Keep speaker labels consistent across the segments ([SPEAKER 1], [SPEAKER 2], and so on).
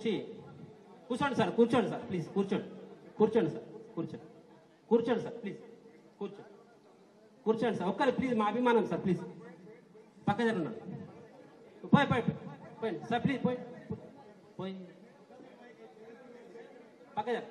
[SPEAKER 1] కుర్చీ కూర్చోండి సార్ కూర్చోండి సార్ ప్లీజ్ కూర్చోండి. కూర్చోండి సార్ కూర్చోండి. కూర్చోండి సార్ ప్లీజ్ కూర్చోండి. కూర్చోండి సార్ ఒక్కరు ప్లీజ్ మా అభిమానం సార్ ప్లీజ్ పక్క జరుగున్నాడు పోయి పోయి పోయి. సార్ ప్లీజ్ పోయి. పోయి పక్క జరు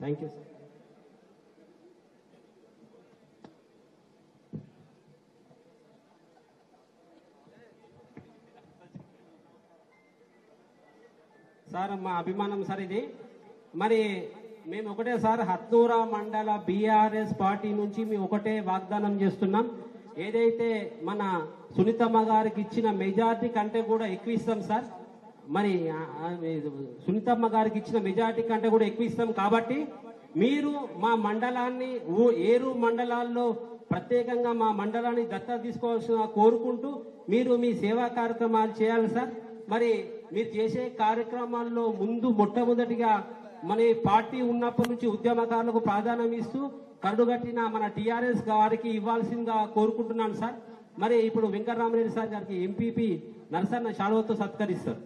[SPEAKER 1] థ్యాంక్ యూ సార్ సార్ మా అభిమానం సార్ ఇది. మరి మేము ఒకటే సార్ హత్తూరా మండల బీఆర్ఎస్ పార్టీ నుంచి మేము ఒకటే వాగ్దానం చేస్తున్నాం. ఏదైతే మన సునీతమ్మ గారికి ఇచ్చిన మెజార్టీ కంటే కూడా ఎక్కువ ఇస్తాం సార్. మరి సునీతమ్మ గారికి ఇచ్చిన మెజార్టీ కంటే కూడా ఎక్కువ ఇస్తాం కాబట్టి మీరు మా మండలాన్ని ఏరు మండలాల్లో ప్రత్యేకంగా మా మండలాన్ని దత్తత తీసుకోవాల్సిన కోరుకుంటూ మీరు మీ సేవా కార్యక్రమాలు చేయాలి సార్. మరి మీరు చేసే కార్యక్రమాల్లో ముందు మొట్టమొదటిగా మన పార్టీ ఉన్నప్పటి నుంచి ఉద్యమకారులకు ప్రాధాన్యం ఇస్తూ కరుడుగట్టిన మన టీఆర్ఎస్ గారికి ఇవ్వాల్సిందిగా కోరుకుంటున్నాను సార్. మరి ఇప్పుడు వెంకటరామరెడ్డి సార్ గారికి ఎంపీపీ నరసన్న శాలువతో సత్కరిస్తారు.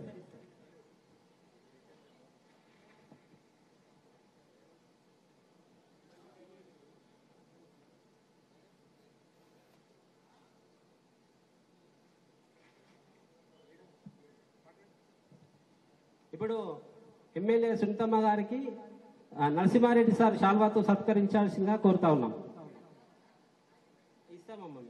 [SPEAKER 1] ఇప్పుడు ఎమ్మెల్యే సునీతమ్మ గారికి నరసింహారెడ్డి సార్ శాల్వాతో సత్కరించాల్సిందిగా కోరుతా ఉన్నాం. ఇస్తామమ్మా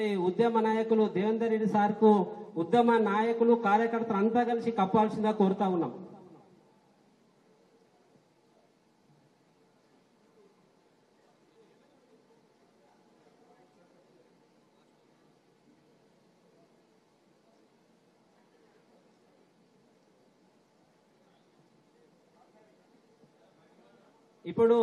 [SPEAKER 1] మరి ఉద్యమ నాయకులు దేవేందర్ రెడ్డి సార్కు ఉద్యమ నాయకులు కార్యకర్తలు అంతా కలిసి కప్పాల్సిందిగా కోరుతా ఉన్నాం. ఇప్పుడు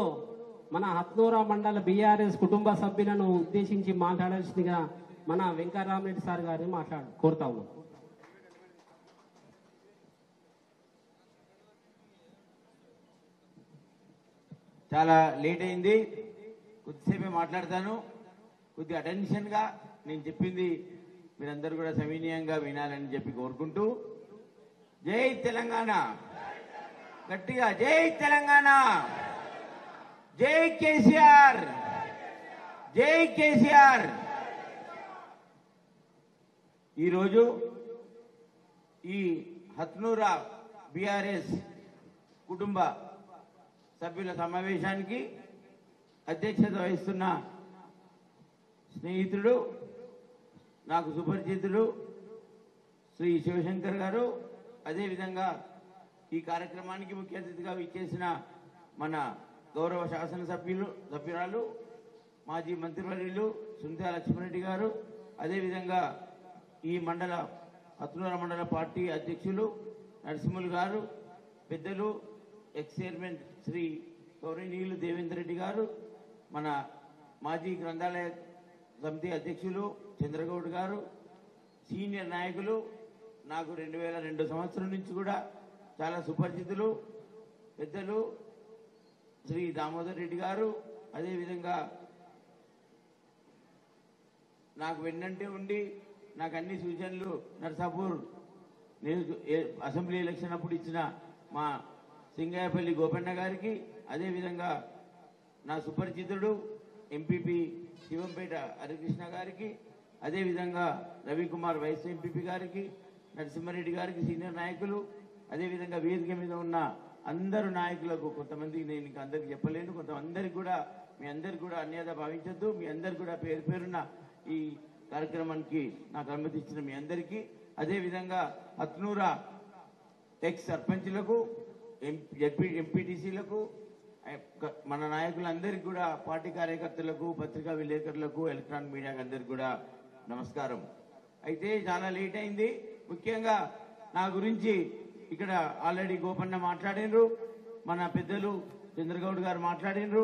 [SPEAKER 1] మన హత్నూరా మండల బీఆర్ఎస్ కుటుంబ సభ్యులను ఉద్దేశించి మాట్లాడాల్సిందిగా మన వెంకటరామరెడ్డి సార్ గారిని మాట్లాడు కోరుతా ఉన్నాం
[SPEAKER 2] చాలా లేట్ అయింది. కొద్దిసేపే మాట్లాడతాను. కొద్ది అటెన్షన్గా నేను చెప్పింది మీరందరూ కూడా సమీనీయంగా వినాలని చెప్పి కోరుకుంటూ జై తెలంగాణ. గట్టిగా జై తెలంగాణ. జై కేసీఆర్. జై కేసీఆర్. ఈరోజు ఈ హత్నూరా బీఆర్ఎస్ కుటుంబ సభ్యుల సమావేశానికి అధ్యక్షత వహిస్తున్న స్నేహితుడు నాకు సుపరిచితుడు శ్రీ శివశంకర్ గారు. అదేవిధంగా ఈ కార్యక్రమానికి ముఖ్య అతిథిగా విచ్చేసిన మన గౌరవ శాసనసభ్యులు సభ్యురాలు మాజీ మంత్రివర్యులు సునీతా లక్ష్మణరెడ్డి గారు. అదేవిధంగా ఈ మండల అత్నూర మండల పార్టీ అధ్యక్షులు నరసింహులు గారు పెద్దలు ఎక్స్ చైర్మన్ శ్రీ గౌరవనీయులు దేవేందర్ రెడ్డి గారు మన మాజీ గ్రంథాలయ సమితి అధ్యక్షులు చంద్రగౌడ్ గారు సీనియర్ నాయకులు నాకు రెండు వేల రెండు సంవత్సరం నుంచి కూడా చాలా సుపరిచితులు పెద్దలు శ్రీ దామోదర్ రెడ్డి గారు అదేవిధంగా నాకు వెన్నంటే ఉండి నాకు అన్ని సూచనలు నర్సాపూర్ అసెంబ్లీ ఎలక్షన్ అప్పుడు ఇచ్చిన మా సింగాయపల్లి గోపన్న గారికి అదేవిధంగా నా సుపరిచితుడు ఎంపీపీ శివంపేట హరికృష్ణ గారికి అదేవిధంగా రవికుమార్ వైస్ ఎంపీపీ గారికి నరసింహారెడ్డి గారికి సీనియర్ నాయకులు అదేవిధంగా వేదిక మీద ఉన్న అందరు నాయకులకు కొంతమందికి నేను ఇంకా అందరికి చెప్పలేను కొంతమందరికి కూడా మీ అందరికి కూడా అన్యత భావించద్దు మీ అందరికి కూడా పేరు పేరున ఈ కార్యక్రమానికి నాకు అనుమతి ఇచ్చిన మీ అందరికీ. అదేవిధంగా అత్నూరా ఎక్స్ సర్పంచ్లకు ఎంపీ ఎంపీటీసీలకు మన నాయకులందరికీ కూడా పార్టీ కార్యకర్తలకు పత్రికా విలేకరులకు ఎలక్ట్రానిక్ మీడియాకి అందరికీ కూడా నమస్కారం. అయితే చాలా లేట్ అయింది. ముఖ్యంగా నా గురించి ఇక్కడ ఆల్రెడీ గోపన్న మాట్లాడినరు మన పెద్దలు చంద్రగౌడ్ గారు మాట్లాడినరు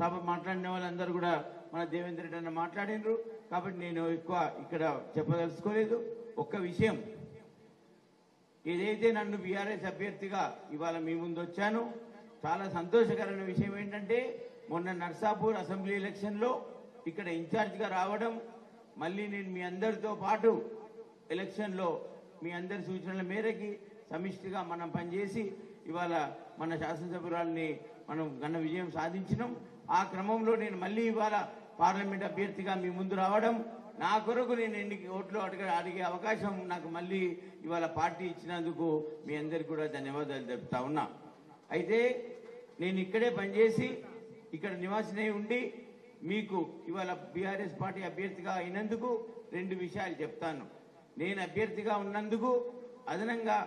[SPEAKER 2] సభ మాట్లాడిన వాళ్ళందరూ కూడా మన దేవేంద్ర రెడ్డి అన్న మాట్లాడినరు కాబట్టి నేను ఎక్కువ ఇక్కడ చెప్పదలుచుకోలేదు. ఒక్క విషయం. ఏదైతే నన్ను బీఆర్ఎస్ అభ్యర్థిగా ఇవాళ మీ ముందు వచ్చాను చాలా సంతోషకరమైన విషయం ఏంటంటే మొన్న నర్సాపూర్ అసెంబ్లీ ఎలక్షన్లో ఇక్కడ ఇన్ఛార్జ్గా రావడం మళ్ళీ నేను మీ అందరితో పాటు ఎలక్షన్లో మీ అందరి సూచనల మేరకి సమిష్టిగా మనం పనిచేసి ఇవాళ మన శాసనసభ్యురాల్ని మనం ఘన విజయం సాధించినాం. ఆ క్రమంలో నేను మళ్ళీ ఇవాళ పార్లమెంట్ అభ్యర్థిగా మీ ముందు రావడం నా కొరకు నేను ఎన్ని ఓట్లు అడగ అడిగే అవకాశం నాకు మళ్ళీ ఇవాళ పార్టీ ఇచ్చినందుకు మీ అందరికి కూడా ధన్యవాదాలు తెలుపుతా ఉన్నా. అయితే నేను ఇక్కడే పనిచేసి ఇక్కడ నివాసినై ఉండి మీకు ఇవాళ బీఆర్ఎస్ పార్టీ అభ్యర్థిగా అయినందుకు రెండు విషయాలు చెప్తాను. నేను అభ్యర్థిగా ఉన్నందుకు అదనంగా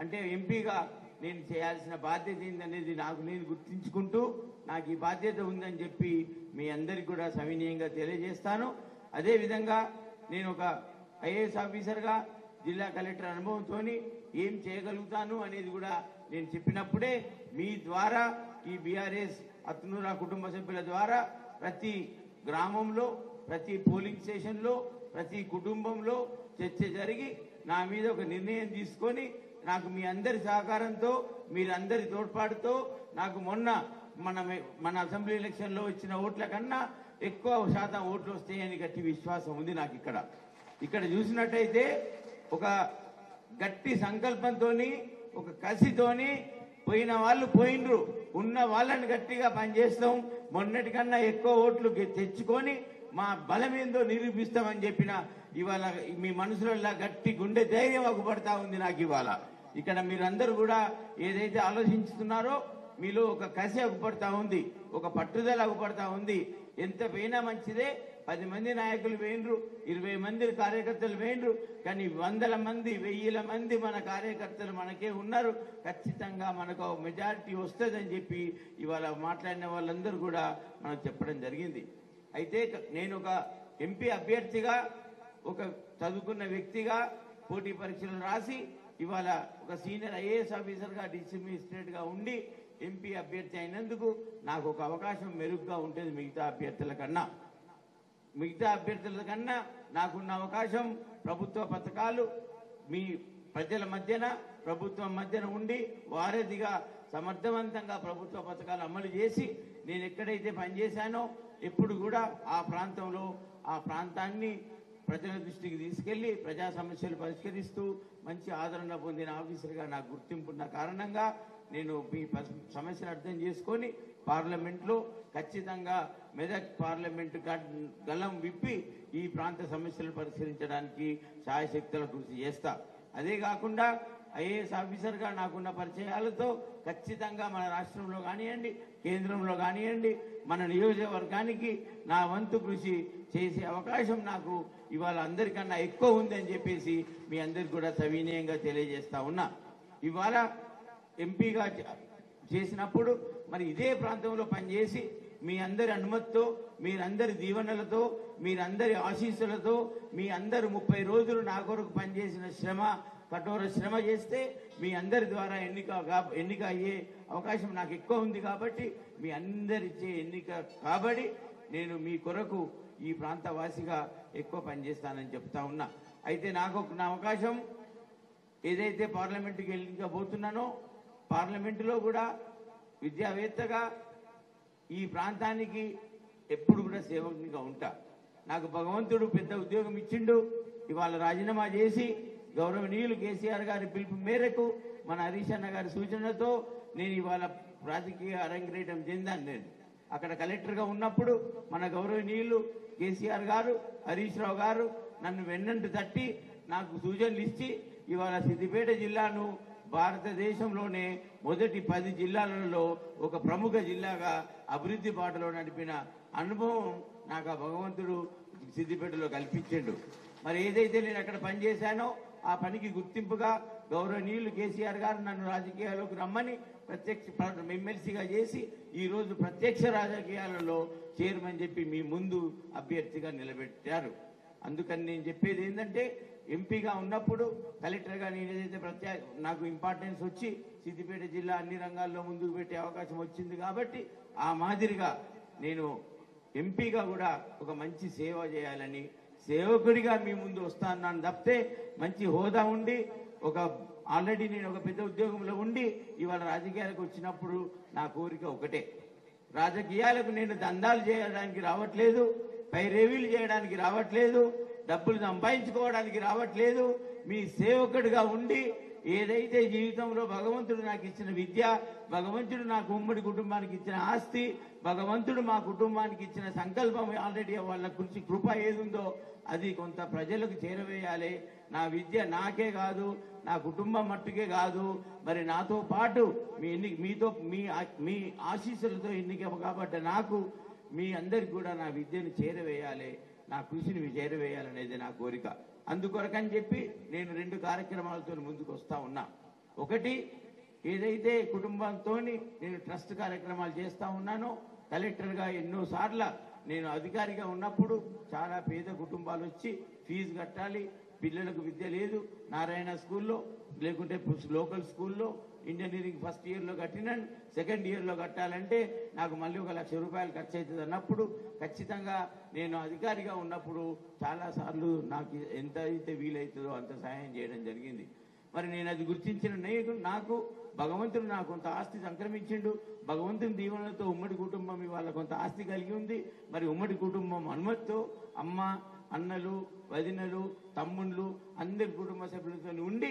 [SPEAKER 2] అంటే ఎంపీగా నేను చేయాల్సిన బాధ్యత ఏందనేది నాకు నేను గుర్తించుకుంటూ నాకు ఈ బాధ్యత ఉందని చెప్పి మీ అందరికి కూడా సవినీయంగా తెలియజేస్తాను. అదేవిధంగా నేను ఒక ఐఏఎస్ ఆఫీసర్గా జిల్లా కలెక్టర్ అనుభవంతో ఏం చేయగలుగుతాను అనేది కూడా నేను చెప్పినప్పుడే మీ ద్వారా ఈ బీఆర్ఎస్ అత్నూరా కుటుంబ సభ్యుల ద్వారా ప్రతి గ్రామంలో ప్రతి పోలింగ్ స్టేషన్లో ప్రతి కుటుంబంలో చర్చ జరిగి నా మీద ఒక నిర్ణయం తీసుకొని నాకు మీ అందరి సహకారంతో మీరందరి తోడ్పాటుతో నాకు మొన్న మన మన అసెంబ్లీ ఎలక్షన్లో వచ్చిన ఓట్ల కన్నా ఎక్కువ శాతం ఓట్లు వస్తాయని గట్టి విశ్వాసం ఉంది నాకు ఇక్కడ. ఇక్కడ చూసినట్టయితే ఒక గట్టి సంకల్పంతోని ఒక కసితోని పోయిన వాళ్ళు పోయినరు ఉన్న వాళ్ళని గట్టిగా పనిచేస్తాం. మొన్నటికన్నా ఎక్కువ ఓట్లు తెచ్చుకొని మా బలం ఏందో నిరూపిస్తామని చెప్పిన ఇవాళ మీ మనసులలో గట్టి గుండె ధైర్యం అగుపడతా ఉంది నాకు ఇవాళ. ఇక్కడ మీరందరూ కూడా ఏదైతే ఆలోచించుతున్నారో మీలో ఒక కసి అగుపడతా ఉంది ఒక పట్టుదల అగుపడతా ఉంది. ఎంత పోయినా మంచిదే పది మంది నాయకులు వేయండ్రు ఇరవై మంది కార్యకర్తలు వేయండ్రు కానీ వందల మంది వెయ్యిల మంది మన కార్యకర్తలు మనకే ఉన్నారు. ఖచ్చితంగా మనకు మెజారిటీ వస్తుందని చెప్పి ఇవాళ మాట్లాడిన వాళ్ళందరూ కూడా మనం చెప్పడం జరిగింది. అయితే నేను ఒక ఎంపీ అభ్యర్థిగా ఒక చదువుకున్న వ్యక్తిగా పోటీ పరీక్షలు రాసి ఇవాళ ఒక సీనియర్ ఐఏఎస్ ఆఫీసర్గా డిసిమినిస్ట్రేట్గా ఉండి ఎంపీ అభ్యర్థి అయినందుకు నాకు ఒక అవకాశం మెరుగ్గా ఉంటుంది మిగతా అభ్యర్థుల కన్నా. మిగతా అభ్యర్థుల కన్నా నాకున్న అవకాశం ప్రభుత్వ పథకాలు మీ ప్రజల మధ్యన ప్రభుత్వం మధ్యన ఉండి వారధిగా సమర్థవంతంగా ప్రభుత్వ పథకాలు అమలు చేసి నేను ఎక్కడైతే పనిచేశానో ఎప్పుడు కూడా ఆ ప్రాంతంలో ఆ ప్రాంతాన్ని ప్రజల దృష్టికి తీసుకెళ్ళి ప్రజా సమస్యలు పరిష్కరిస్తూ మంచి ఆదరణ పొందిన ఆఫీసర్గా నాకు గుర్తింపు ఉన్న కారణంగా నేను మీ ప- సమస్యను అర్థం చేసుకొని పార్లమెంట్లో ఖచ్చితంగా మెదక్ పార్లమెంటు గలం విప్పి ఈ ప్రాంత సమస్యలు పరిష్కరించడానికి సాయశక్తుల కృషి చేస్తా. అదే కాకుండా ఐఏఎస్ ఆఫీసర్గా నాకున్న పరిచయాలతో ఖచ్చితంగా మన రాష్ట్రంలో కానివ్వండి కేంద్రంలో కానివ్వండి మన నియోజకవర్గానికి నా వంతు కృషి చేసే అవకాశం నాకు ఇవాళ అందరికన్నా ఎక్కువ ఉందని చెప్పేసి మీ అందరికి కూడా సవినయంగా తెలియజేస్తా ఉన్నా. ఇవాళ ఎంపీగా చే- చేసినప్పుడు మరి ఇదే ప్రాంతంలో పనిచేసి మీ అందరి అనుమతితో మీరందరి దీవెనలతో మీరందరి ఆశీస్సులతో మీ అందరు ముప్పై రోజులు నా కొరకు పనిచేసిన శ్రమ కఠోర శ్రమ చేస్తే మీ అందరి ద్వారా ఎన్నిక ఎన్నిక అయ్యే అవకాశం నాకు ఎక్కువ ఉంది కాబట్టి మీ అందరిచ్చే ఎన్నిక కాబట్టి నేను మీ కొరకు ఈ ప్రాంత వాసిగా ఎక్కువ పనిచేస్తానని చెప్తా ఉన్నా. అయితే నాకు నా అవకాశం ఏదైతే పార్లమెంటుకి వెళ్ళిపోతున్నానో పార్లమెంటులో కూడా విద్యావేత్తగా ఈ ప్రాంతానికి ఎప్పుడు కూడా సేవకునిగా ఉంటా. నాకు భగవంతుడు పెద్ద ఉద్యోగం ఇచ్చిండు. ఇవాళ రాజీనామా చేసి గౌరవనీయులు కేసీఆర్ గారి పిలుపు మేరకు మన హరీష్ అన్న గారి సూచనతో నేను ఇవాళ రాజకీయ అరంగేయటం చెందాను నేను. అక్కడ కలెక్టర్గా ఉన్నప్పుడు మన గౌరవనీయులు కేసీఆర్ గారు హరీష్ రావు గారు నన్ను వెన్నంటు తట్టి నాకు సూచనలు ఇచ్చి ఇవాళ సిద్దిపేట జిల్లాను భారతదేశంలోనే మొదటి పది జిల్లాలలో ఒక ప్రముఖ జిల్లాగా అభివృద్ధి బాటలో నడిపిన అనుభవం నాకు ఆ భగవంతుడు సిద్దిపేటలో కల్పించిండు. మరి ఏదైతే నేను అక్కడ పనిచేశానో ఆ పనికి గుర్తింపుగా గౌరవనీయులు కేసీఆర్ గారు నన్ను రాజకీయాల్లోకి రమ్మని ప్రత్యక్ష ఎమ్మెల్సీగా చేసి ఈ రోజు ప్రత్యక్ష రాజకీయాలలో చేరమని చెప్పి మీ ముందు అభ్యర్థిగా నిలబెట్టారు. అందుకని నేను చెప్పేది ఏంటంటే ఎంపీగా ఉన్నప్పుడు కలెక్టర్గా నేను ఏదైతే ప్రత్యేక నాకు ఇంపార్టెన్స్ వచ్చి సిద్దిపేట జిల్లా అన్ని రంగాల్లో ముందుకు పెట్టే అవకాశం వచ్చింది కాబట్టి ఆ మాదిరిగా నేను ఎంపీగా కూడా ఒక మంచి సేవ చేయాలని సేవకుడిగా మీ ముందు వస్తాను తప్పితే మంచి హోదా ఉండి ఒక ఆల్రెడీ నేను ఒక పెద్ద ఉద్యోగంలో ఉండి ఇవాళ రాజకీయాలకు వచ్చినప్పుడు నా కోరిక ఒకటే. రాజకీయాలకు నేను దందాలు చేయడానికి రావట్లేదు పైరేవీలు చేయడానికి రావట్లేదు డబ్బులు సంపాదించుకోవడానికి రావట్లేదు. మీ సేవకుడిగా ఉండి ఏదైతే జీవితంలో భగవంతుడు నాకు ఇచ్చిన విద్య భగవంతుడు నాకు ఉమ్మడి కుటుంబానికి ఇచ్చిన ఆస్తి భగవంతుడు మా కుటుంబానికి ఇచ్చిన సంకల్పం ఆల్రెడీ వాళ్ళ కృషి కృప ఏదుందో అది కొంత ప్రజలకు చేరవేయాలి. నా విద్య నాకే కాదు నా కుటుంబం మట్టుకే కాదు. మరి నాతో పాటు మీ ఎన్ని మీతో మీ మీ ఆశీస్సులతో ఎన్నిక కాబట్టి నాకు మీ అందరికి కూడా నా విద్యను చేరవేయాలి. నా కృషిని చేరవేయాలనేది నా కోరిక. అందుకొరకని చెప్పి నేను రెండు కార్యక్రమాలతో ముందుకు వస్తా ఉన్నా. ఒకటి ఏదైతే కుటుంబంతో నేను ట్రస్ట్ కార్యక్రమాలు చేస్తా ఉన్నానో కలెక్టర్గా ఎన్నోసార్లు నేను అధికారిగా ఉన్నప్పుడు చాలా పేద కుటుంబాలు వచ్చి ఫీజు కట్టాలి పిల్లలకు విద్య లేదు నారాయణ స్కూల్లో లేకుంటే లోకల్ స్కూల్లో ఇంజనీరింగ్ ఫస్ట్ ఇయర్లో కట్టినాను. సెకండ్ ఇయర్లో కట్టాలంటే నాకు మళ్ళీ ఒక లక్ష రూపాయలు ఖర్చు అవుతుంది అన్నప్పుడు ఖచ్చితంగా నేను అధికారిగా ఉన్నప్పుడు చాలా సార్లు నాకు ఎంత అయితే వీలవుతుందో అంత సహాయం చేయడం జరిగింది. మరి నేను అది గుర్తించిన నేను నాకు భగవంతుడు నాకు కొంత ఆస్తి సంక్రమించిండు. భగవంతుని దీవెనలతో ఉమ్మడి కుటుంబం ఇవాళ కొంత ఆస్తి కలిగి ఉంది. మరి ఉమ్మడి కుటుంబం అనుమతితో అమ్మ అన్నలు వదినలు తమ్ముళ్ళు అందరి కుటుంబ సభ్యులతో ఉండి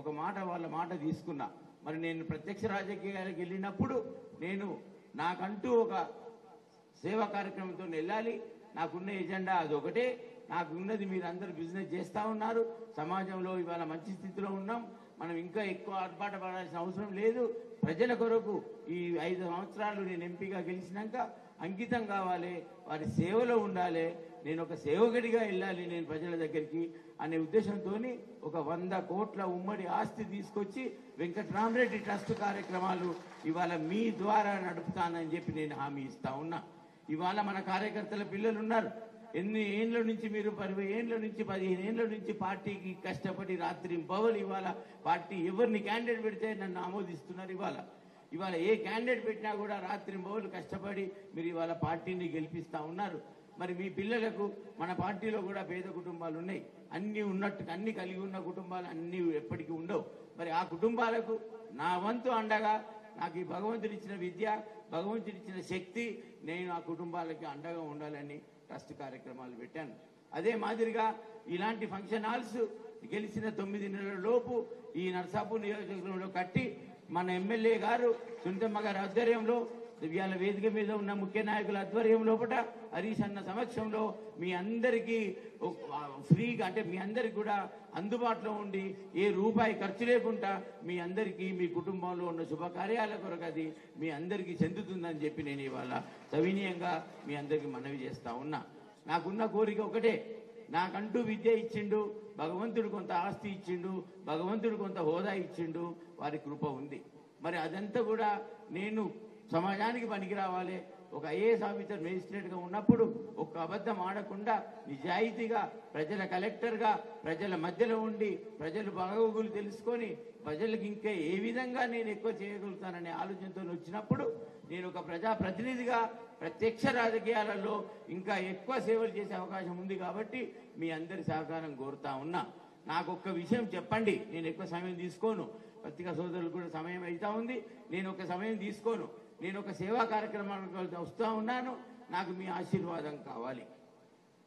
[SPEAKER 2] ఒక మాట వాళ్ళ మాట తీసుకున్నా. మరి నేను ప్రత్యక్ష రాజకీయాలకు వెళ్ళినప్పుడు నేను నాకంటూ ఒక సేవా కార్యక్రమంతో వెళ్ళాలి. నాకున్న ఎజెండా అదొకటే. నాకున్నది మీరు అందరూ బిజినెస్ చేస్తా ఉన్నారు. సమాజంలో ఇవాళ మంచి స్థితిలో ఉన్నాం. మనం ఇంకా ఎక్కువ ఆర్భాట పడాల్సిన అవసరం లేదు. ప్రజల కొరకు ఈ ఐదు సంవత్సరాలు నేను ఎంపీగా గెలిచినాక అంకితం కావాలి. వారి సేవలో ఉండాలి. నేను ఒక సేవకుడిగా వెళ్ళాలి నేను ప్రజల దగ్గరికి అనే ఉద్దేశంతో ఒక వంద కోట్ల ఉమ్మడి ఆస్తి తీసుకొచ్చి వెంకటరామరెడ్డి ట్రస్ట్ కార్యక్రమాలు ఇవాళ మీ ద్వారా నడుపుతానని చెప్పి నేను హామీ ఇస్తా ఉన్నా. ఇవాళ మన కార్యకర్తల పిల్లలు ఉన్నారు ఎన్ని ఏండ్ల నుంచి మీరు ఇరవై ఏండ్ల నుంచి పదిహేను ఏండ్ల నుంచి పార్టీకి కష్టపడి రాత్రి పవలు ఇవాళ పార్టీ ఎవరిని క్యాండిడేట్ పెడితే నన్ను ఆమోదిస్తున్నారు ఇవాళ. ఇవాళ ఏ క్యాండిడేట్ పెట్టినా కూడా రాత్రి పవలు కష్టపడి మీరు ఇవాళ పార్టీని గెలిపిస్తా ఉన్నారు. మరి మీ పిల్లలకు మన పార్టీలో కూడా పేద కుటుంబాలు ఉన్నాయి. అన్ని ఉన్నట్టు అన్ని కలిగి ఉన్న కుటుంబాలు అన్ని ఎప్పటికీ ఉండవు. మరి ఆ కుటుంబాలకు నా వంతు అండగా నాకు ఈ భగవంతుడు ఇచ్చిన విద్య భగవంతుడు ఇచ్చిన శక్తి నేను ఆ కుటుంబాలకి అండగా ఉండాలని ట్రస్ట్ కార్యక్రమాలు పెట్టాను. అదే మాదిరిగా ఇలాంటి ఫంక్షన్ హాల్స్ గెలిచిన తొమ్మిది నెలల లోపు ఈ నర్సాపూర్ నియోజకవర్గంలో కట్టి మన ఎమ్మెల్యే గారు సుందమ్మ గారి ఆధ్వర్యంలో ఇవాళ వేదిక మీద ఉన్న ముఖ్య నాయకుల ఆధ్వర్యం లోపల హరీష్ అన్న సమక్షంలో మీ అందరికీ ఫ్రీగా అంటే మీ అందరికి కూడా అందుబాటులో ఉండి ఏ రూపాయి ఖర్చు లేకుండా మీ అందరికీ మీ కుటుంబంలో ఉన్న శుభకార్యాల కొరకు అది మీ అందరికీ చెందుతుందని చెప్పి నేను ఇవాళ సవినీయంగా మీ అందరికీ మనవి చేస్తా ఉన్నా. నాకున్న కోరిక ఒకటే నాకంటూ విద్య ఇచ్చిండు భగవంతుడు కొంత ఆస్తి ఇచ్చిండు భగవంతుడు కొంత హోదా ఇచ్చిండు వారి కృప ఉంది. మరి అదంతా కూడా నేను సమాజానికి పనికి రావాలి. ఒక ఐఏఎస్ ఆఫీసర్ మేజిస్ట్రేట్గా ఉన్నప్పుడు ఒక అబద్ధం ఆడకుండా నిజాయితీగా ప్రజల కలెక్టర్గా ప్రజల మధ్యలో ఉండి ప్రజలు బాగోగులు తెలుసుకొని ప్రజలకు ఇంకా ఏ విధంగా నేను ఎక్కువ చేయగలుగుతాననే ఆలోచనతో వచ్చినప్పుడు నేను ఒక ప్రజా ప్రతినిధిగా ప్రత్యక్ష రాజకీయాలలో ఇంకా ఎక్కువ సేవలు చేసే అవకాశం ఉంది కాబట్టి మీ అందరి సహకారం కోరుతా ఉన్నా. నాకు ఒక్క విషయం చెప్పండి. నేను ఎక్కువ సమయం తీసుకోను. పత్రికా సోదరులకు కూడా సమయం అవుతా ఉంది. నేను ఒక సమయం తీసుకోను. నేను ఒక సేవా కార్యక్రమానికి వస్తూ ఉన్నాను. నాకు మీ ఆశీర్వాదం కావాలి.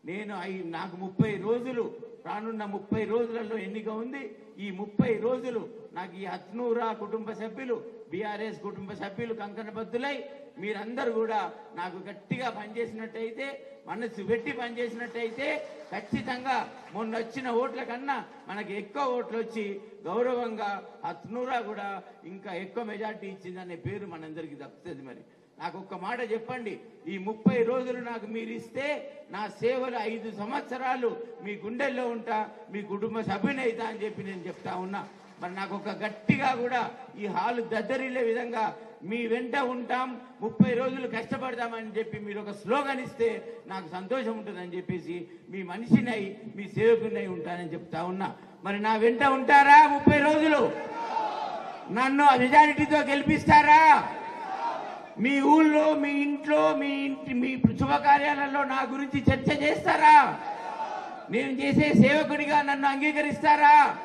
[SPEAKER 2] నేను ఐ- నాకు ముప్పై రోజులు రానున్న ముప్పై రోజులలో ఎన్నిక ఉంది. ఈ ముప్పై రోజులు నాకు ఈ అత్నూరా కుటుంబ సభ్యులు బీఆర్ఎస్ కుటుంబ సభ్యులు కంకణబద్దులై మీరందరూ కూడా నాకు గట్టిగా పనిచేసినట్టయితే మనసు పెట్టి పనిచేసినట్టయితే ఖచ్చితంగా మొన్న వచ్చిన ఓట్ల కన్నా మనకి ఎక్కువ ఓట్లు వచ్చి గౌరవంగా హత్నూరా కూడా ఇంకా ఎక్కువ మెజార్టీ ఇచ్చిందనే పేరు మనందరికీ దక్కుతుంది మరి. నాకు ఒక్క మాట చెప్పండి. ఈ ముప్పై రోజులు నాకు మీరు ఇస్తే నా సేవలు ఐదు సంవత్సరాలు మీ గుండెల్లో ఉంటా మీ కుటుంబ సభ్యుని అని చెప్పి నేను చెప్తా ఉన్నా. మరి నాకు ఒక గట్టిగా కూడా ఈ హాలు దద్దరిల్లే విధంగా మీ వెంట ఉంటాం. ముప్పై రోజులు కష్టపడతామని చెప్పి మీరు ఒక స్లోగన్ ఇస్తే నాకు సంతోషం ఉంటుందని చెప్పేసి మీ మనిషినై మీ సేవకునై ఉంటానని చెప్తా ఉన్నా. మరి నా వెంట ఉంటారా ముప్పై రోజులు? నన్ను మెజారిటీతో గెలిపిస్తారా? మీ ఊళ్ళో మీ ఇంట్లో మీ ఇంటి మీ శుభకార్యాలలో నా గురించి చర్చ చేస్తారా? నేను చేసే సేవకుడిగా నన్ను అంగీకరిస్తారా?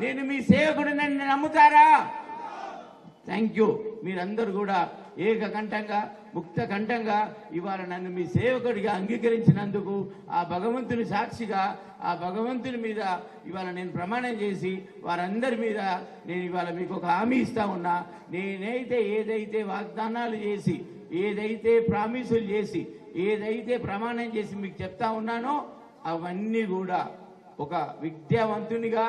[SPEAKER 2] నేను మీ సేవకుడిని నన్ను నమ్ముతారా? థ్యాంక్ యూ మీరందరూ కూడా ఏకకంఠంగా ముక్తకంఠంగా ఇవాళ నన్ను మీ సేవకుడిగా అంగీకరించినందుకు ఆ భగవంతుని సాక్షిగా ఆ భగవంతుని మీద ఇవాళ నేను ప్రమాణం చేసి వారందరి మీద నేను ఇవాళ మీకు ఒక హామీ ఇస్తా ఉన్నా. నేనైతే ఏదైతే వాగ్దానాలు చేసి ఏదైతే ప్రామిసులు చేసి ఏదైతే ప్రమాణం చేసి మీకు చెప్తా ఉన్నానో అవన్నీ కూడా ఒక విద్యావంతునిగా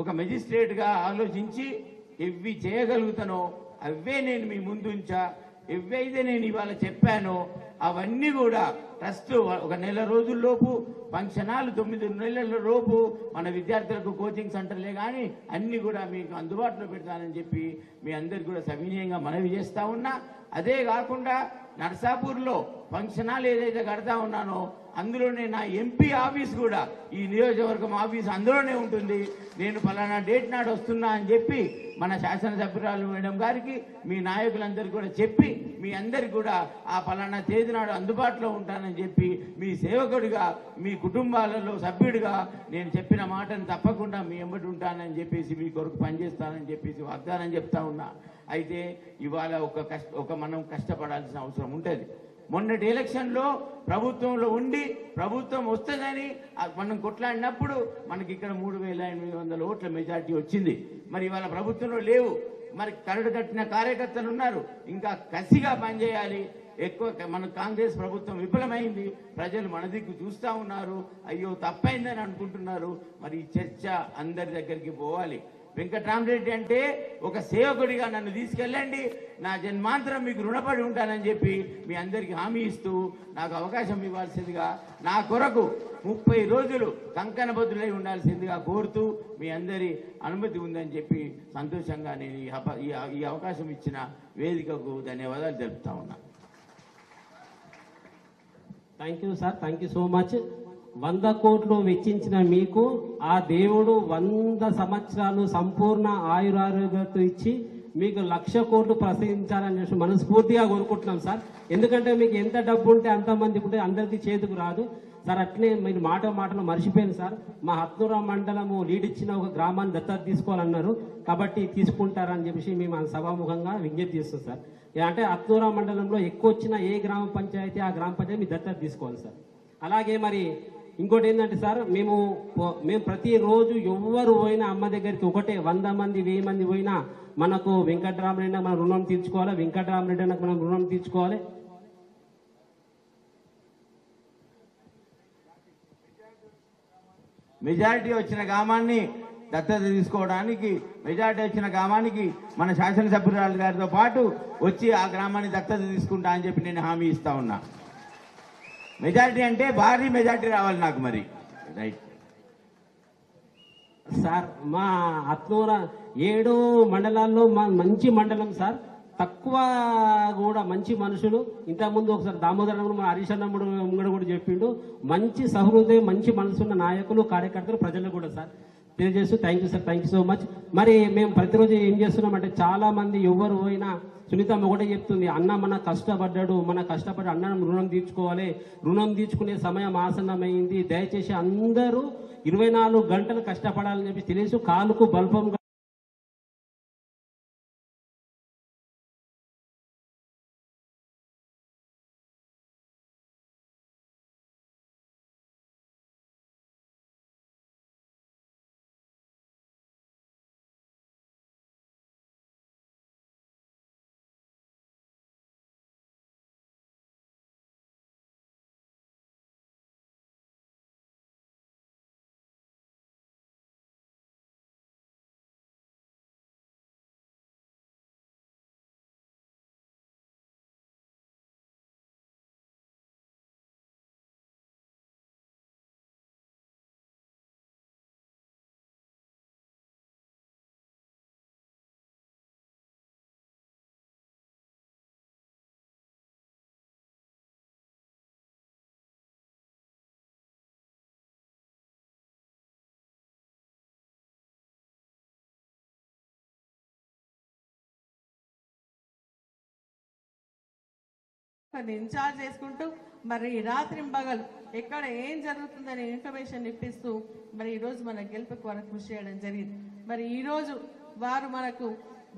[SPEAKER 2] ఒక మెజిస్ట్రేట్గా ఆలోచించి ఎవ్వి చేయగలుగుతానో అవే నేను మీ ముందు ఉంచా నేను ఇవాళ చెప్పానో అవన్నీ కూడా ట్రస్ట్ ఒక నెల రోజుల్లోపు ఫంక్షనాలు తొమ్మిది నెలల లోపు మన విద్యార్థులకు కోచింగ్ సెంటర్లే కానీ అన్ని కూడా మీకు అందుబాటులో పెడతానని చెప్పి మీ అందరికి కూడా సవినీయంగా మనవి చేస్తా ఉన్నా. అదే కాకుండా నర్సాపూర్లో ఫంక్షన్ హాల్ ఏదైతే కడతా ఉన్నానో అందులోనే నా ఎంపీ ఆఫీస్ కూడా ఈ నియోజకవర్గం ఆఫీస్ అందులోనే ఉంటుంది. నేను ఫలానా డేట్ నాడు వస్తున్నా అని చెప్పి మన శాసనసభ్యురాలు మేడం గారికి మీ నాయకులందరికీ కూడా చెప్పి మీ అందరికి కూడా ఆ ఫలానా తేదీ నాడు అందుబాటులో ఉంటానని చెప్పి మీ సేవకుడిగా మీ కుటుంబాలలో సభ్యుడిగా నేను చెప్పిన మాటను తప్పకుండా మీ ఎంబటి ఉంటానని చెప్పేసి మీ కొరకు పనిచేస్తానని చెప్పేసి వాగ్దానం చెప్తా ఉన్నా. అయితే ఇవాళ ఒక కష్ట ఒక మనం కష్టపడాల్సిన అవసరం ఉంటుంది. మొన్నటి ఎలక్షన్లో ప్రభుత్వంలో ఉండి ప్రభుత్వం వస్తుందని మనం కొట్లాడినప్పుడు మనకి ఇక్కడ మూడు వేల ఎనిమిది వందల ఓట్ల మెజార్టీ వచ్చింది. మరి ఇవాళ ప్రభుత్వంలో లేవు. మరి కరడు కట్టిన కార్యకర్తలు ఉన్నారు. ఇంకా కసిగా పనిచేయాలి. ఎక్కువ మన కాంగ్రెస్ ప్రభుత్వం విఫలమైంది. ప్రజలు మన దిక్కు చూస్తా ఉన్నారు. అయ్యో తప్పైందని అనుకుంటున్నారు. మరి ఈ చర్చ అందరి దగ్గరికి పోవాలి. వెంకటరామరెడ్డి అంటే ఒక సేవకుడిగా నన్ను తీసుకెళ్ళండి. నా జన్మాంతరం మీకు రుణపడి ఉంటానని చెప్పి మీ అందరికీ హామీ ఇస్తూ నాకు అవకాశం ఇవ్వాల్సిందిగా నా కొరకు ముప్పై రోజులు కంకణబద్దులై ఉండాల్సిందిగా కోరుతూ మీ అందరి అనుమతి ఉందని చెప్పి సంతోషంగా నేను ఈ అప- ఈ- ఈ అవకాశం ఇచ్చిన వేదికకు ధన్యవాదాలు తెలుపుతా ఉన్నా.
[SPEAKER 1] Thank you sir thank you so much వంద కోట్లు వెచ్చించిన మీకు ఆ దేవుడు వంద సంవత్సరాలు సంపూర్ణ ఆయురారోగ్యతో ఇచ్చి మీకు లక్ష కోట్లు ప్రసరించాలని చెప్పి మనస్ఫూర్తిగా కోరుకుంటున్నాం సార్. ఎందుకంటే మీకు ఎంత డబ్బు ఉంటే అంత మంది ఉంటే అందరికీ చేతికి రాదు. సార్ అట్లే మీరు మాట మాటలు మర్చిపోయింది సార్. మా హత్నూర మండలము లీడ్ ఇచ్చిన ఒక గ్రామాన్ని దత్తత తీసుకోవాలన్నారు. కాబట్టి తీసుకుంటారని చెప్పేసి మేము ఆ సభాముఖంగా విజ్ఞప్తి చేస్తాం సార్. అంటే హత్నూర మండలంలో ఎక్కువ వచ్చిన ఏ గ్రామ పంచాయతీ ఆ గ్రామ పంచాయతీ మీ దత్తత తీసుకోవాలి సార్. అలాగే మరి ఇంకోటి ఏంటంటే సార్ మేము మేము ప్రతిరోజు ఎవ్వరు పోయినా అమ్మ దగ్గరికి ఒకటే వంద మంది వెయ్యి మంది పోయినా మనకు వెంకటరామరెడ్డి మనం రుణం తీర్చుకోవాలి వెంకటరామరెడ్డి అన్నకు మనం రుణం తీర్చుకోవాలి.
[SPEAKER 2] మెజారిటీ వచ్చిన గ్రామాన్ని దత్తత తీసుకోవడానికి మెజారిటీ వచ్చిన గ్రామానికి మన శాసనసభ్యురాలు గారితో పాటు వచ్చి ఆ గ్రామాన్ని దత్తత తీసుకుంటా అని చెప్పి నేను హామీ ఇస్తా ఉన్నా. మెజారిటీ అంటే భారీ మెజారిటీ రావాలి నాకు మరి. రైట్
[SPEAKER 1] సార్ మా అత్నూర ఏడు మండలాల్లో మా మంచి మండలం సార్. తక్కువ కూడా మంచి మనుషులు. ఇంతకుముందు ఒకసారి దామోదర మన హరీష్ అన్నముడు కూడా చెప్పిండు. మంచి సహృదయం మంచి మనసున్న నాయకులు కార్యకర్తలు ప్రజలు కూడా సార్. తెలియజేస్తూ thank you sir thank you so much మరి మేము ప్రతిరోజు ఏం చేస్తున్నామంటే చాలా మంది ఎవరు పోయినా సునీతమ్మ కూడా చెప్తుంది అన్న మన కష్టపడ్డాడు మన కష్టపడి అన్న రుణం తీర్చుకోవాలి. రుణం తీర్చుకునే సమయం ఆసన్నమైంది. దయచేసి అందరూ ఇరవై నాలుగు గంటలు కష్టపడాలని చెప్పి తెలుసు కాలుకు బల్పం
[SPEAKER 3] ఇన్ఛార్జ్ చేసుకుంటూ మరి రాత్రి పగలు ఎక్కడ ఏం జరుగుతుందనే ఇన్ఫర్మేషన్ ఇప్పిస్తూ మరి ఈరోజు మన గెలుపుకు వారు కృషి చేయడం జరిగింది. మరి ఈరోజు వారు మనకు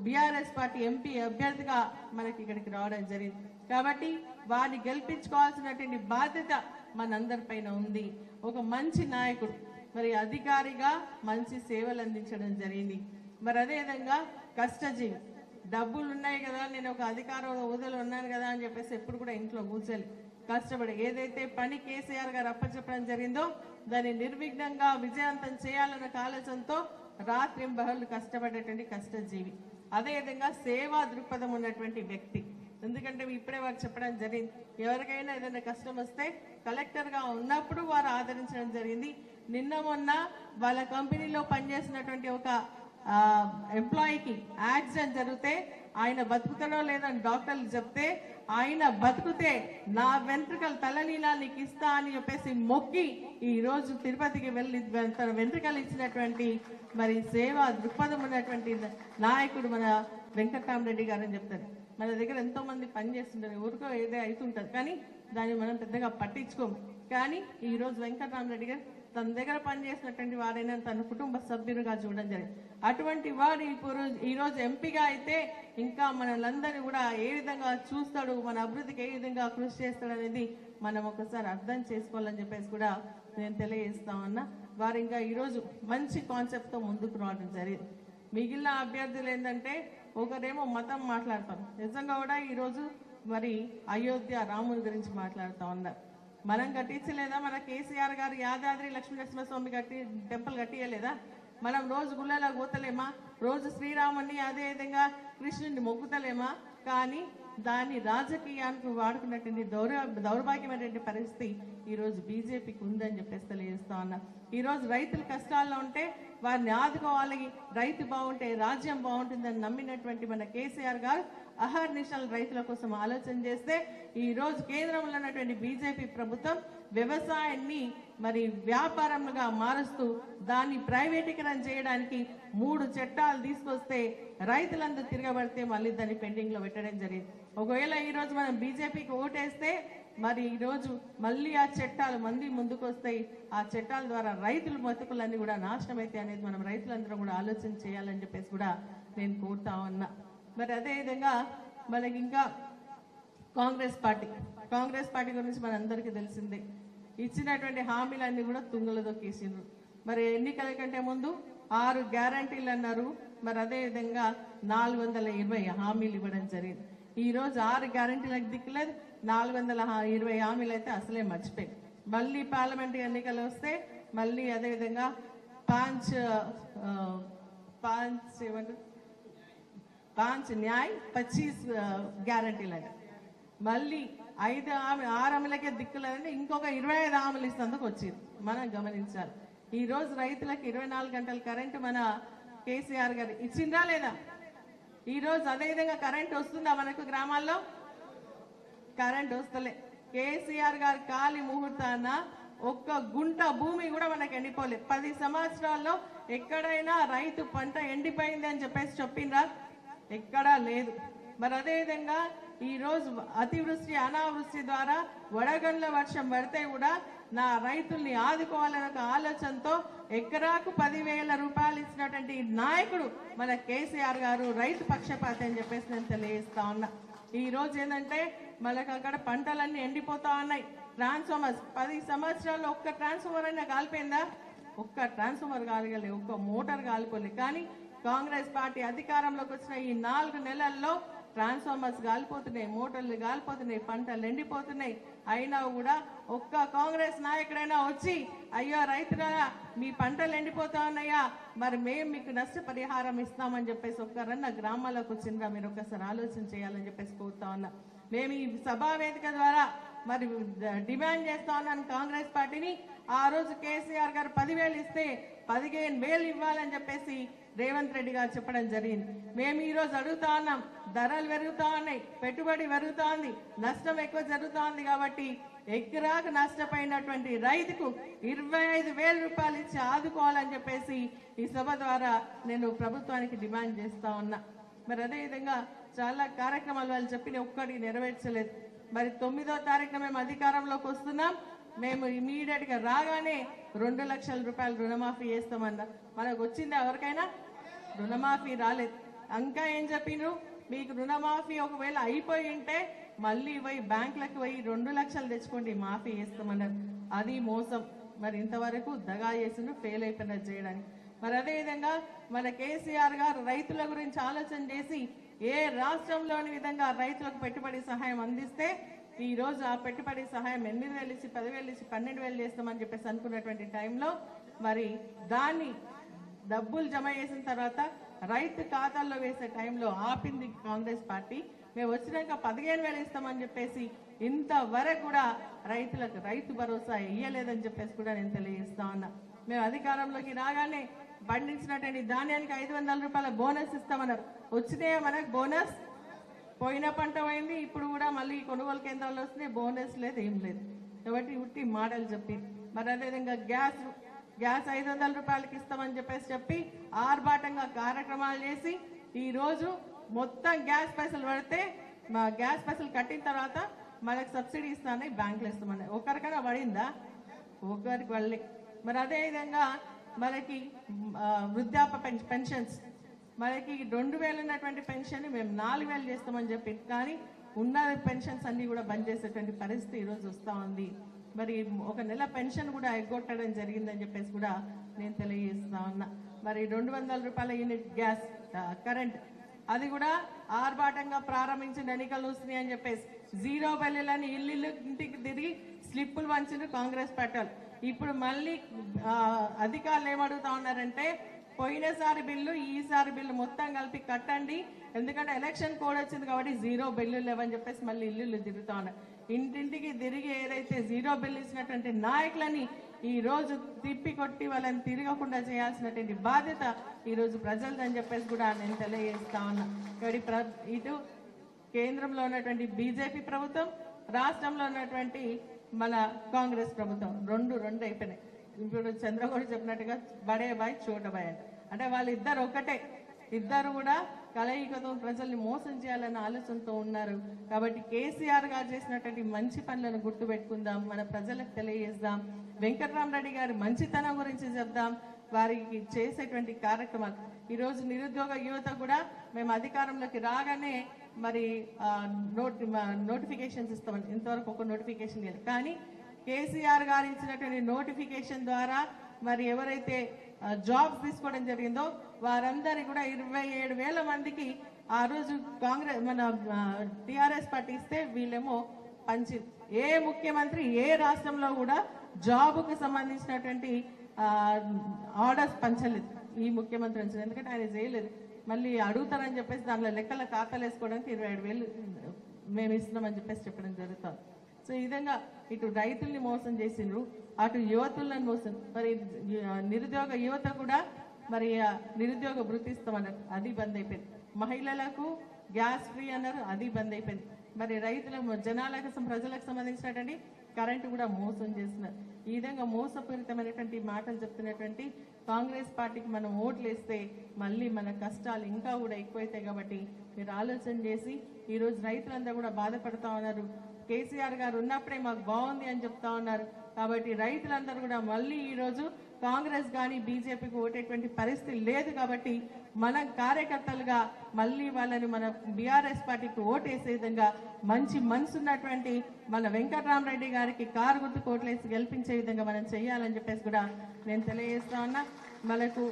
[SPEAKER 3] బీఆర్ఎస్ పార్టీ ఎంపీ అభ్యర్థిగా మనకి ఇక్కడికి రావడం జరిగింది. కాబట్టి వారిని గెలిపించుకోవాల్సినటువంటి బాధ్యత మనందరిపైన ఉంది. ఒక మంచి నాయకుడు మరి అధికారిగా మంచి సేవలు అందించడం జరిగింది. మరి అదేవిధంగా కష్టజీవి డబ్బులు ఉన్నాయి కదా నేను ఒక అధికారంలో ఊదలు ఉన్నాను కదా అని చెప్పేసి ఎప్పుడు కూడా ఇంట్లో కూర్చోలే కష్టపడి ఏదైతే పని కేసీఆర్ గారు అప్పచెప్పడం జరిగిందో దాన్ని నిర్విఘ్నంగా విజయవంతం చేయాలన్న ఆలోచనతో రాత్రి బహుళ కష్టపడేటువంటి కష్టజీవి. అదేవిధంగా సేవా దృక్పథం ఉన్నటువంటి వ్యక్తి. ఎందుకంటే ఇప్పుడే వారు చెప్పడం జరిగింది ఎవరికైనా ఏదైనా కష్టం వస్తే కలెక్టర్గా ఉన్నప్పుడు వారు ఆదరించడం జరిగింది. నిన్న మొన్న వాళ్ళ కంపెనీలో పనిచేసినటువంటి ఒక ఎంప్లాయీకి యాక్సిడెంట్ జరిగితే ఆయన బతుకుతాడో లేదని డాక్టర్లు చెప్తే ఆయన బతుకుతే నా వెంట్రుకలు తలనీలా నీకు ఇస్తా అని చెప్పేసి మొక్కి ఈ రోజు తిరుపతికి వెళ్ళి తన వెంట్రుకలు ఇచ్చినటువంటి మరి సేవ దృక్పథం ఉన్నటువంటి నాయకుడు మన వెంకటరామరెడ్డి గారు అని చెప్తారు. మన దగ్గర ఎంతో మంది పని చేస్తుంటారు ఊరికో ఏదో అవుతుంటారు కానీ దాన్ని మనం పెద్దగా పట్టించుకోము. కానీ ఈ రోజు వెంకటరామరెడ్డి గారు తన దగ్గర పనిచేసినటువంటి వారైనా తన కుటుంబ సభ్యులుగా చూడడం జరిగింది. అటువంటి వారు ఇప్పుడు ఈరోజు ఎంపీగా అయితే ఇంకా మనలందరినీ కూడా ఏ విధంగా చూస్తాడు మన అభివృద్ధికి ఏ విధంగా కృషి చేస్తాడు అనేది మనం ఒకసారి అర్థం చేసుకోవాలని చెప్పేసి కూడా నేను తెలియజేస్తా ఉన్నా. వారు ఇంకా ఈరోజు మంచి కాన్సెప్ట్తో ముందుకు రావడం జరిగింది. మిగిలిన అభ్యర్థులు ఏంటంటే ఒకరేమో మతం మాట్లాడతాం నిజంగా కూడా ఈరోజు మరి అయోధ్య రాముని గురించి మాట్లాడుతూ ఉన్నారు. మనం కట్టించలేదా? మన కేసీఆర్ గారు యాదాద్రి లక్ష్మీనరసింహస్వామి కట్టి టెంపుల్ కట్టియలేదా? మనం రోజు గుళ్ళలకు పోతలేమా? రోజు శ్రీరాముని అదే విధంగా కృష్ణుడిని మొక్కుతలేమా? కానీ దాన్ని రాజకీయానికి వాడుకున్నటువంటి దౌర దౌర్భాగ్యమైనటువంటి పరిస్థితి ఈరోజు బీజేపీకి ఉందని చెప్పేసి తెలియజేస్తా ఉన్నా. ఈరోజు రైతులు కష్టాల్లో ఉంటే వారిని ఆదుకోవాలి. రైతు బాగుంటే రాజ్యం బాగుంటుందని నమ్మినటువంటి మన కేసీఆర్ గారు అహర్నిశలు రైతుల కోసం ఆలోచన చేస్తే ఈ రోజు కేంద్రంలో ఉన్నటువంటి బీజేపీ ప్రభుత్వం వ్యవసాయాన్ని మరి వ్యాపారంగా మారుస్తూ దాన్ని ప్రైవేటీకరణ చేయడానికి మూడు చట్టాలు తీసుకొస్తే రైతులందరూ తిరగబడితే మళ్ళీ దాన్ని పెండింగ్లో పెట్టడం జరిగింది. ఒకవేళ ఈ రోజు మనం బీజేపీకి ఓటేస్తే మరి ఈ రోజు మళ్ళీ ఆ చట్టాలు మంది ముందుకు వస్తాయి. ఆ చట్టాల ద్వారా రైతుల బతుకులన్నీ కూడా నాశనం అయితే అనేది మనం రైతులందరం కూడా ఆలోచన చేయాలని చెప్పేసి కూడా నేను కోరుతా ఉన్నా. మరి అదే విధంగా మనకి ఇంకా కాంగ్రెస్ పార్టీ కాంగ్రెస్ పార్టీ గురించి మనందరికీ తెలిసిందే. ఇచ్చినటువంటి హామీలన్నీ కూడా తుంగలో దొక్కేసిండ్రు మరి ఎన్నికల కంటే ముందు ఆరు గ్యారంటీలు అన్నారు. మరి అదే విధంగా నాలుగు వందల ఇరవై హామీలు ఇవ్వడం జరిగింది. ఈరోజు ఆరు గ్యారంటీలకు దిక్కులేదు. నాలుగు వందల హా- ఇరవై హామీలు అయితే అసలే మర్చిపోయి. మళ్ళీ పార్లమెంట్ ఎన్నికలు వస్తే మళ్ళీ అదేవిధంగా పాంచ్ పాంచ్ ఏమంటారు? పాంచ్ న్యాయ్ పచ్చీస్ గ్యారంటీ అంట మళ్ళీ ఐదు ఆమె ఆరు హామీలకే దిక్కులేదంటే ఇంకొక ఇరవై ఐదు ఆమెలు ఇస్తేందుకు వచ్చింది. మనం గమనించాలి. ఈ రోజు రైతులకు ఇరవై నాలుగు గంటల కరెంటు మన కేసీఆర్ గారు ఇచ్చిందా లేదా? ఈ రోజు అదే విధంగా కరెంట్ వస్తుందా మనకు గ్రామాల్లో? కరెంట్ వస్తలే. కేసీఆర్ గారు కాలి ముహూర్తాన ఒక్క గుంట భూమి కూడా మనకు ఎండిపోలే. పది సంవత్సరాల్లో ఎక్కడైనా రైతు పంట ఎండిపోయింది అని చెప్పేసి చెప్పిండ్రా ఎక్కడా లేదు. మరి అదే విధంగా ఈ రోజు అతివృష్టి అనావృష్టి ద్వారా వడగండ్ల వర్షం పడితే కూడా నా రైతుల్ని ఆదుకోవాలనే ఒక ఆలోచనతో ఎకరాకు పదివేల రూపాయలు ఇచ్చినటువంటి నాయకుడు మన కేసీఆర్ గారు రైతు పక్షపాతి అని చెప్పేసి నేను తెలియజేస్తా ఉన్నా. ఈ రోజు ఏంటంటే మనకు అక్కడ పంటలన్నీ ఎండిపోతా ఉన్నాయి. ట్రాన్స్ఫార్మర్స్ పది సంవత్సరాలు ఒక్క ట్రాన్స్ఫార్మర్ అయినా కాలిపోయిందా? ఒక్క ట్రాన్స్ఫార్మర్ కాలగలి ఒక్క మోటార్ కాలిపోలేదు కానీ కాంగ్రెస్ పార్టీ అధికారంలోకి వచ్చిన ఈ నాలుగు నెలల్లో ట్రాన్స్ఫార్మర్స్ గాలిపోతున్నాయి మోటార్లు గాలిపోతున్నాయి పంటలు ఎండిపోతున్నాయి. అయినా కూడా ఒక్క కాంగ్రెస్ నాయకుడైనా వచ్చి అయ్యో రైతురా మీ పంటలు ఎండిపోతా ఉన్నాయా? మరి మేము మీకు నష్టపరిహారం ఇస్తామని చెప్పేసి ఒక్కరన్న గ్రామాలకు వచ్చిందా మీరు ఒక్కసారి ఆలోచన చేయాలని చెప్పేసి కోరుతా ఉన్నా. మేము ఈ సభా వేదిక ద్వారా మరి డిమాండ్ చేస్తా ఉన్నాను కాంగ్రెస్ పార్టీని. ఆ రోజు కేసీఆర్ గారు పదివేలు ఇస్తే పదిహేను వేలు ఇవ్వాలని చెప్పేసి రేవంత్ రెడ్డి గారు చెప్పడం జరిగింది. మేము ఈరోజు అడుగుతా ఉన్నాం ధరలు పెరుగుతా ఉన్నాయి పెట్టుబడి పెరుగుతా ఉంది నష్టం ఎక్కువ జరుగుతా ఉంది కాబట్టి ఎకరాకు నష్టపోయినటువంటి రైతుకు ఇరవై ఐదు వేల రూపాయలు ఇచ్చి ఆదుకోవాలని చెప్పేసి ఈ సభ ద్వారా నేను ప్రభుత్వానికి డిమాండ్ చేస్తా ఉన్నా. మరి అదేవిధంగా చాలా కార్యక్రమాలు వాళ్ళు చెప్పిన ఒక్కటి నెరవేర్చలేదు. మరి తొమ్మిదో తారీఖున మేము అధికారంలోకి వస్తున్నాం. మేము ఇమీడియట్గా రాగానే రెండు లక్షల రూపాయలు రుణమాఫీ చేస్తామన్నా. మనకు వచ్చింది ఎవరికైనా? రుణమాఫీ రాలేదు. ఇంకా ఏం చెప్పిండ్రు మీకు రుణమాఫీ ఒకవేళ అయిపోయి ఉంటే మళ్ళీ పోయి బ్యాంకులకు పోయి రెండు లక్షలు తెచ్చుకోండి మాఫీ చేస్తామన్నారు. అది మోసం. మరి ఇంతవరకు దగా చేసిన ఫెయిల్ అయిపోయినది చేయడానికి. మరి అదేవిధంగా మన కేసీఆర్ గారు రైతుల గురించి ఆలోచన చేసి ఏ రాష్ట్రంలోని విధంగా రైతులకు పెట్టుబడి సహాయం అందిస్తే ఈ రోజు ఆ పెట్టుబడి సహాయం ఎనిమిది వేలు ఇచ్చి పదివేలు ఇచ్చి పన్నెండు వేలు చేస్తామని చెప్పేసి అనుకున్నటువంటి టైంలో మరి దాన్ని డబ్బులు జమ చేసిన తర్వాత రైతు ఖాతాల్లో వేసే టైంలో ఆపింది కాంగ్రెస్ పార్టీ. మేము వచ్చినాక పదిహేను వేలు ఇస్తామని చెప్పేసి ఇంతవరకు కూడా రైతులకు రైతు భరోసా ఇయ్యలేదని చెప్పేసి కూడా నేను తెలియజేస్తా ఉన్నా. మేము అధికారంలోకి రాగానే పండించినటువంటి ధాన్యానికి ఐదు వందల రూపాయల బోనస్ ఇస్తామన్నారు. వచ్చినాయా మనకు బోనస్. పోయిన పంట పోయింది ఇప్పుడు కూడా మళ్ళీ కొనుగోలు కేంద్రాలు వస్తున్నాయి బోనస్ లేదు ఏం లేదు. కాబట్టి ఉట్టి మాటలు చెప్పి మరి అదేవిధంగా గ్యాస్ గ్యాస్ ఐదు వందల రూపాయలకి ఇస్తామని చెప్పేసి చెప్పి ఆర్భాటంగా కార్యక్రమాలు చేసి ఈ రోజు మొత్తం గ్యాస్ పైసలు పడితే మా గ్యాస్ పైసలు కట్టిన తర్వాత మనకు సబ్సిడీ ఇస్తానని బ్యాంకులు ఇస్తామని. ఒకరికైనా పడిందా? ఒకరికి వెళ్ళి మరి అదేవిధంగా మనకి వృద్ధాప వృద్ధాప్య పెన్- పెన్షన్స్. మనకి రెండు వేలు ఉన్నటువంటి పెన్షన్ మేము నాలుగు వేలు చేస్తామని చెప్పి కానీ ఉన్న పెన్షన్స్ అన్ని కూడా బంద్ చేసేటువంటి పరిస్థితి ఈరోజు వస్తా ఉంది. మరి ఒక నెల పెన్షన్ కూడా ఎగ్గొట్టడం జరిగిందని చెప్పేసి కూడా నేను తెలియజేస్తా ఉన్నా. మరి రెండు వందల రూపాయల యూనిట్ గ్యాస్ కరెంట్ అది కూడా ఆర్భాటంగా ప్రారంభించిన ఎన్నికలు వస్తున్నాయి అని చెప్పేసి జీరో బిల్లులని ఇల్లు ఇంటికి తిరిగి స్లిప్పులు వంచిన కాంగ్రెస్ పెట్టాలి ఇప్పుడు మళ్ళీ అధికారులు ఏమడుగుతా ఉన్నారంటే పోయినసారి బిల్లు ఈసారి బిల్లు మొత్తం కలిపి కట్టండి. ఎందుకంటే ఎలక్షన్ కోడ్ వచ్చింది కాబట్టి జీరో బిల్లు లేవని చెప్పేసి మళ్ళీ ఇల్లు తిరుగుతా ఉన్నారు. ఇంటింటికి తిరిగి ఏదైతే జీరో బిల్లు ఇచ్చినటువంటి నాయకులని ఈ రోజు తిప్పి కొట్టి వాళ్ళని తిరగకుండా చేయాల్సినటువంటి బాధ్యత ఈ రోజు ప్రజలదని చెప్పేసి కూడా నేను తెలియజేస్తా ఉన్నా. కాబట్టి ప్ర- ఇటు కేంద్రంలో ఉన్నటువంటి బీజేపీ ప్రభుత్వం రాష్ట్రంలో ఉన్నటువంటి మన కాంగ్రెస్ ప్రభుత్వం. రెండు రెండు అయిపోయినాయి. ఇప్పుడు చంద్రబాబు చెప్పినట్టుగా బడే బాయ్ చోట బాయ్ అంటే వాళ్ళిద్దరు ఒకటే. ఇద్దరు కూడా కలయికతో ప్రజల్ని మోసం చేయాలన్న ఆలోచనతో ఉన్నారు. కాబట్టి కేసీఆర్ గారు చేసినటువంటి మంచి పనులను గుర్తు పెట్టుకుందాం మన ప్రజలకు తెలియజేద్దాం. వెంకట్రామరెడ్డి గారి మంచితనం గురించి చెప్దాం. వారికి చేసేటువంటి కార్యక్రమాలు. ఈరోజు నిరుద్యోగ యువత కూడా మేము అధికారంలోకి రాగానే మరి నోటి నోటిఫికేషన్స్ ఇస్తామని ఇంతవరకు ఒక నోటిఫికేషన్ లేదు. కానీ కేసీఆర్ గారు ఇచ్చినటువంటి నోటిఫికేషన్ ద్వారా మరి ఎవరైతే జాబ్స్ తీసుకోవడం జరిగిందో వారందరి కూడా ఇరవై ఏడు వేల మందికి ఆ రోజు కాంగ్రెస్ మన టిఆర్ఎస్ పార్టీ ఇస్తే వీళ్ళేమో పంచి ఏ ముఖ్యమంత్రి ఏ రాష్ట్రంలో కూడా జాబ్కు సంబంధించినటువంటి ఆర్డర్స్ పంచలేదు. ఈ ముఖ్యమంత్రి నుంచి ఎందుకంటే ఆయన చేయలేదు. మళ్ళీ అడుగుతారని చెప్పేసి దానిలో లెక్కల ఖాతాలు వేసుకోవడానికి ఇరవై ఏడు వేలు మేము ఇస్తున్నామని చెప్పేసి చెప్పడం జరుగుతుంది సో ఈ విధంగా ఇటు రైతుల్ని మోసం చేసిండ్రు అటు యువతులను మోసం మరి నిరుద్యోగ యువత కూడా మరి నిరుద్యోగ వృత్తిస్తాం అన్నారు అది బంద్ అయిపోయింది. మహిళలకు గ్యాస్ ఫ్రీ అన్నారు అది బంద్ అయిపోయింది. మరి రైతుల జనాలకు ప్రజలకు సంబంధించినటువంటి కరెంటు కూడా మోసం చేసినారు ఈ విధంగా మోసపూరితమైనటువంటి మాటలు చెప్తున్నటువంటి కాంగ్రెస్ పార్టీకి మనం ఓట్లు వేస్తే మళ్ళీ మన కష్టాలు ఇంకా కూడా ఎక్కువైతాయి కాబట్టి మీరు ఆలోచన చేసి ఈరోజు రైతులందరూ కూడా బాధపడతా ఉన్నారు. కేసీఆర్ గారు ఉన్నప్పుడే మాకు బాగుంది అని చెప్తా ఉన్నారు. కాబట్టి రైతులందరూ కూడా మళ్ళీ ఈరోజు కాంగ్రెస్ కానీ బీజేపీకి ఓటేటువంటి పరిస్థితి లేదు కాబట్టి మన కార్యకర్తలుగా మళ్ళీ వాళ్ళని మన బీఆర్ఎస్ పార్టీకి ఓటేసే విధంగా మంచి మనసు ఉన్నటువంటి మన వెంకటరామరెడ్డి గారికి కారు గుర్తు కోట్లేసి గెలిపించే విధంగా మనం చేయాలని చెప్పేసి కూడా నేను తెలియజేస్తా ఉన్నా. మనకు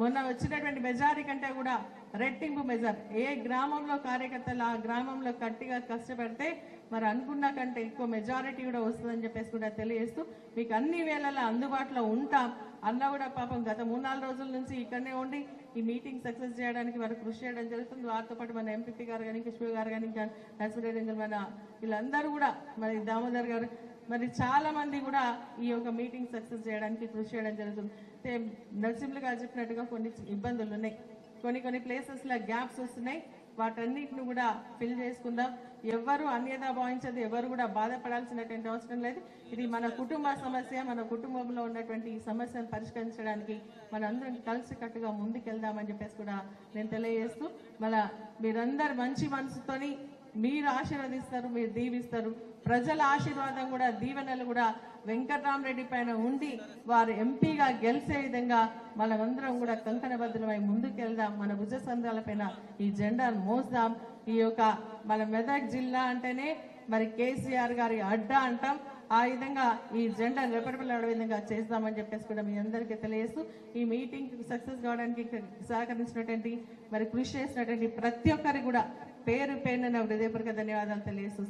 [SPEAKER 3] మొన్న వచ్చినటువంటి మెజారిటీ కంటే కూడా రెట్టింపు మెజర్. ఏ గ్రామంలో కార్యకర్తలు ఆ గ్రామంలో గట్టిగా కష్టపడితే మరి అనుకున్న కంటే ఎక్కువ మెజారిటీ కూడా వస్తుందని చెప్పేసి కూడా తెలియజేస్తూ మీకు అన్ని వేళలా అందుబాటులో ఉంటాం. అన్న కూడా పాపం గత మూడు నాలుగు రోజుల నుంచి ఇక్కడనే ఉండి ఈ మీటింగ్ సక్సెస్ చేయడానికి వారు కృషి చేయడం జరుగుతుంది. వారితో పాటు మన ఎంపీపీ గారు కానీ కిషోర్ గారు కానీ ఇంకా మన వీళ్ళందరూ కూడా మరి దామోదర్ గారు మరి చాలా మంది కూడా ఈ యొక్క మీటింగ్ సక్సెస్ చేయడానికి కృషి చేయడం జరుగుతుంది. నరసింహులు గారు చెప్పినట్టుగా కొన్ని ఇబ్బందులు ఉన్నాయి. కొన్ని కొన్ని ప్లేసెస్లో గ్యాప్స్ వస్తున్నాయి. వాటన్నిటిని కూడా ఫిల్ చేసుకుందాం. ఎవరు అన్యత భావించదు. ఎవరు కూడా బాధపడాల్సినటువంటి అవసరం లేదు. ఇది మన కుటుంబ సమస్య. మన కుటుంబంలో ఉన్నటువంటి ఈ సమస్యను పరిష్కరించడానికి మనందరం కలిసికట్టుగా ముందుకెళ్దామని చెప్పేసి కూడా నేను తెలియజేస్తూ మన మీరందరు మంచి మనసుతోని మీరు ఆశీర్వదిస్తారు మీరు దీవిస్తారు. ప్రజల ఆశీర్వాదం కూడా దీవెనలు కూడా వెంకటరామరెడ్డి పైన ఉండి వారు ఎంపీగా గెలిచే విధంగా మనమందరం కూడా కంకణబద్ధమై ముందుకెళ్దాం. మన భుజ సంద్రాలపైన ఈ జెండాను మోస్తాం. ఈ యొక్క మన మెదక్ జిల్లా అంటేనే మరి కేసీఆర్ గారి అడ్డా అంటాం. ఆ విధంగా ఈ జెండాను రెపరెపలాడే విధంగా చేస్తామని చెప్పేసి కూడా మీ అందరికీ తెలియజేస్తూ ఈ మీటింగ్ సక్సెస్ కావడానికి సహకరించినటువంటి మరి కృషి చేసినటువంటి ప్రతి ఒక్కరికి కూడా పేరు పేరున హృదయపూర్వక ధన్యవాదాలు తెలియజేస్తూ